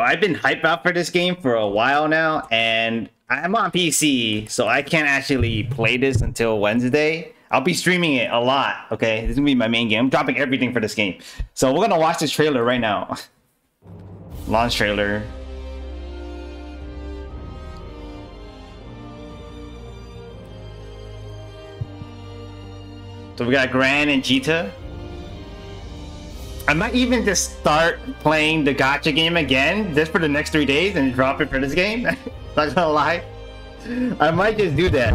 I've been hyped out for this game for a while now, and I'm on PC, so I can't actually play this until Wednesday. I'll be streaming it a lot. Okay, this is gonna be my main game. I'm dropping everything for this game. So we're gonna watch this trailer right now. Launch trailer. So we got Gran and Djeeta. I might even just start playing the gacha game again just for the next three days and drop it for this game. Not gonna lie. I might just do that.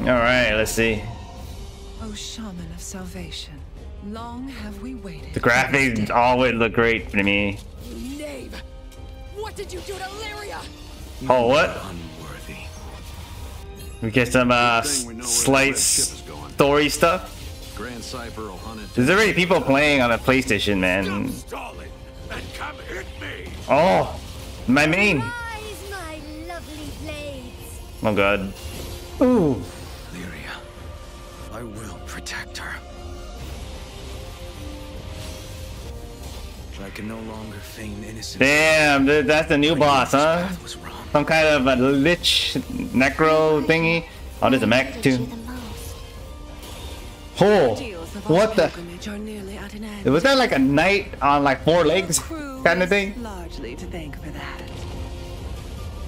Alright, let's see. Oh shaman of salvation, long have we waited. The graphics always look great to me. You knave! What did you do to Lyria? Oh, what? Unworthy. We get some uh, Good thing we know where slight that ship is going. story stuff. Grandcypher will hunt it. There's already people playing on a PlayStation, man. And come hit me. Oh, my main. Rise, my lovely blades. Oh god. Ooh. Lyria, I will protect her. I can no longer feign innocence. Damn, that's the new boss, huh? Path was wrong. Some kind of a lich necro thingy. Oh, there's a mech too. You. Oh, Deals of our what the? pilgrimage are nearly at an end. Was that like a knight on like four legs Crew kind of thing? Largely to thank for that.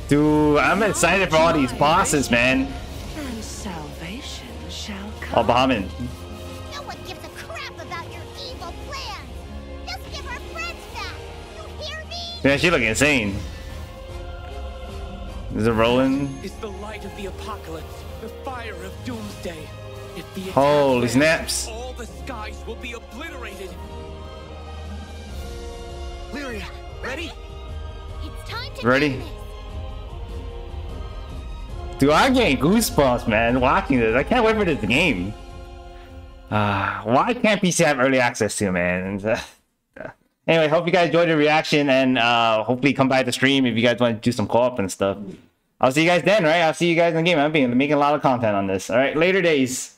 Dude, I'm excited for all these bosses, man. And salvation shall Oh, come. Bahamut. No one gives a crap about your evil plans. Just give our friends back. You hear me? Yeah, she look insane. Is it rolling? is the light of the apocalypse, the fire of doomsday. If the attack Holy snaps. All the skies will be obliterated. Lyria, ready? It's time to Ready? do. Dude, I'm getting goosebumps, man, watching this. I can't wait for this game. Uh, why can't PC have early access to, man? anyway, hope you guys enjoyed the reaction and uh, hopefully come by the stream if you guys want to do some co-op and stuff. I'll see you guys then, right? I'll see you guys in the game. I've been making a lot of content on this. All right, later days.